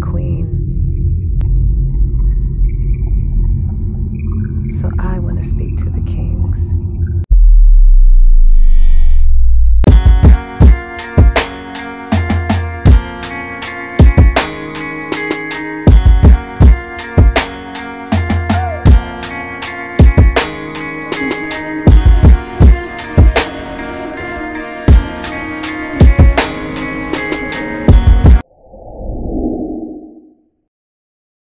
queen. So I want to speak to the king.